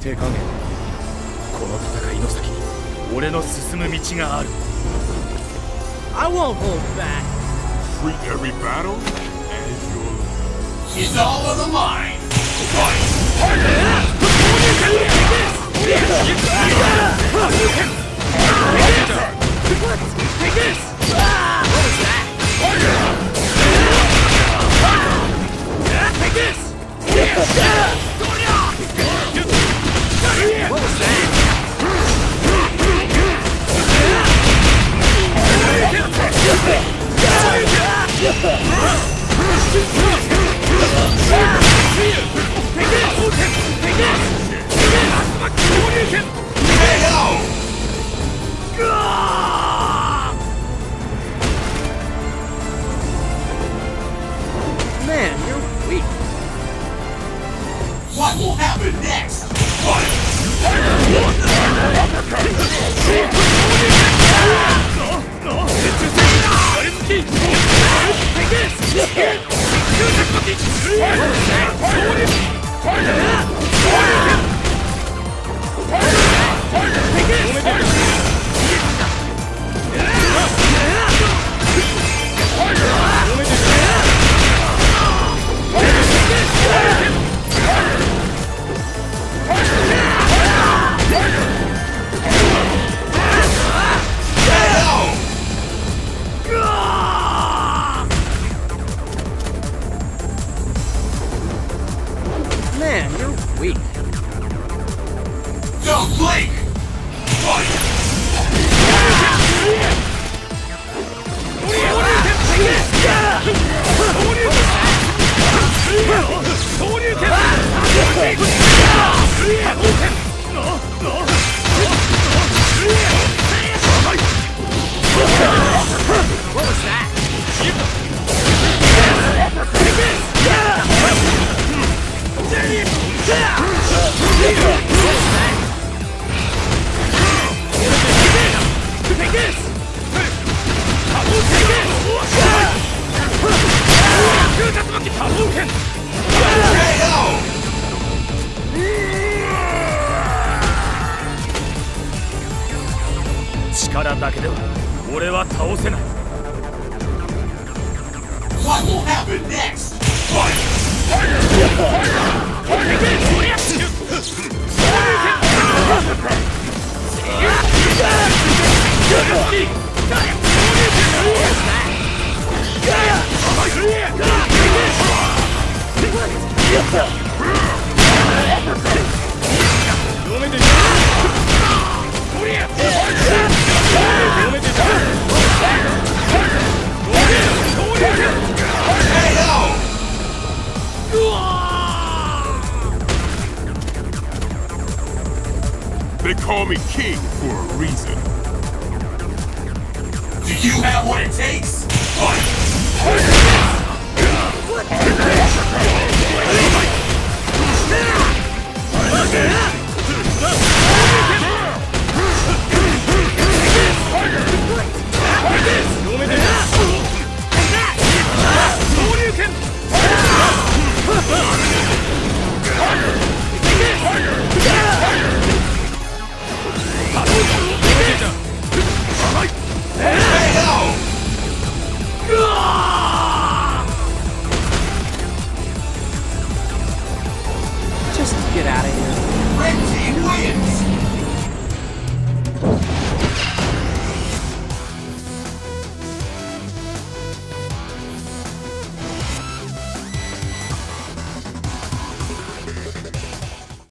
手加減この戦いの先に俺の進む道がある I won't hold back. Treat every battle as your It's all on the line. Take What will happen Next! Fight! Blake! Fight! だけでは俺は倒せない。Call me king for a reason. Do you have what it takes? Just get out of here. Red team wins!